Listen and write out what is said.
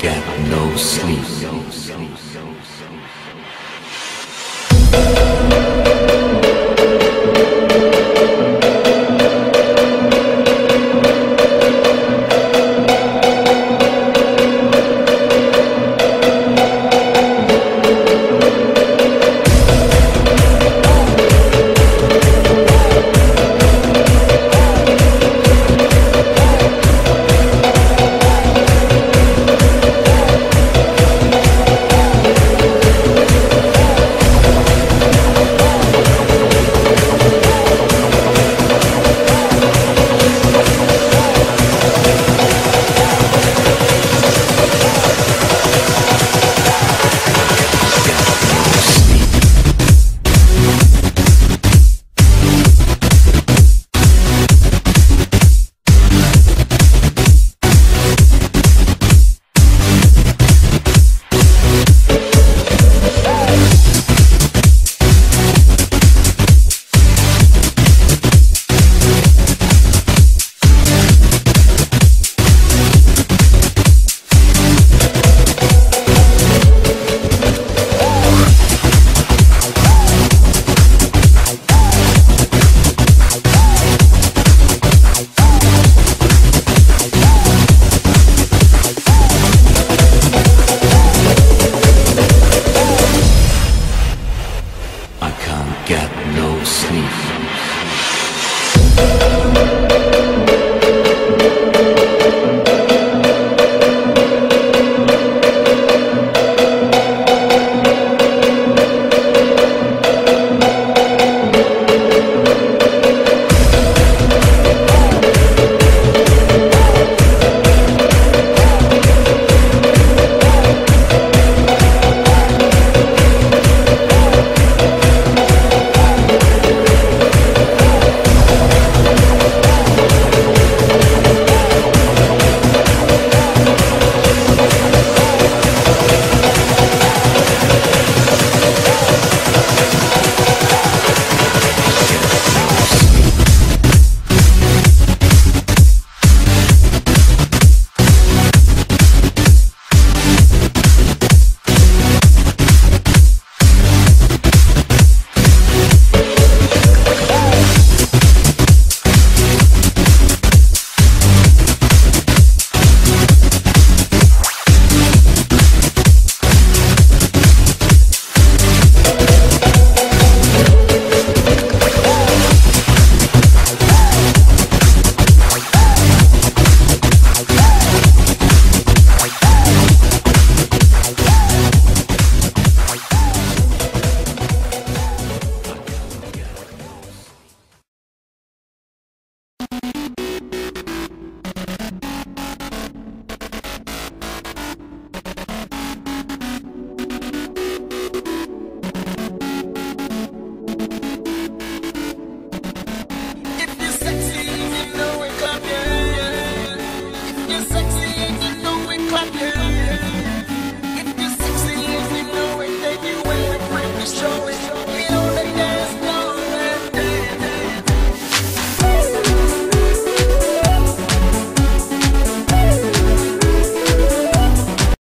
get no sleep.